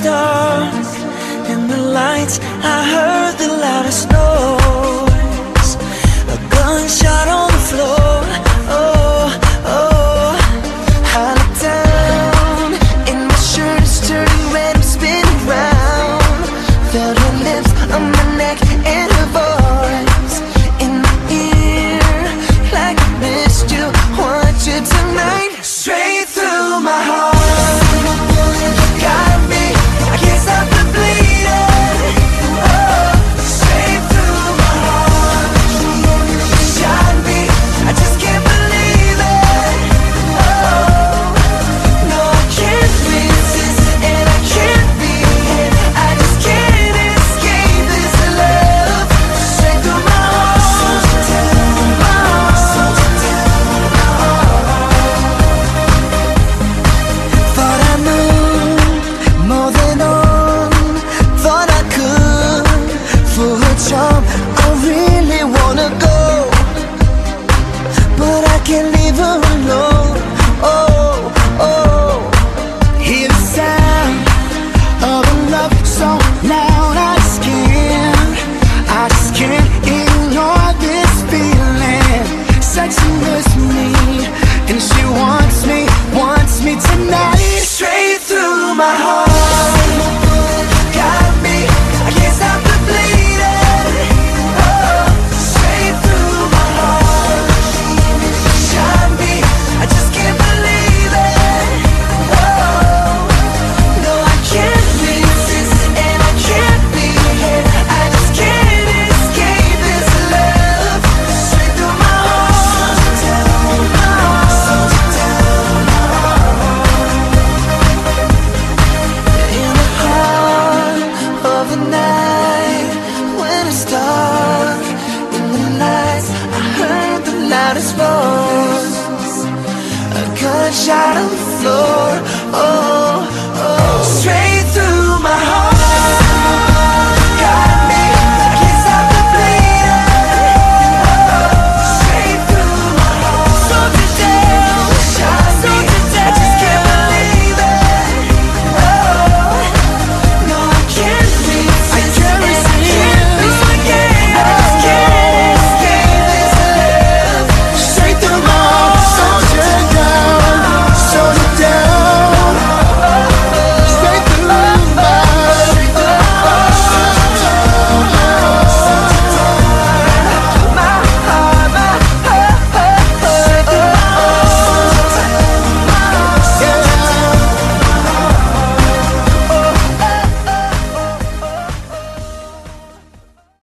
stars and the lights. I heard the loudest noise. Can't leave her the floor Oh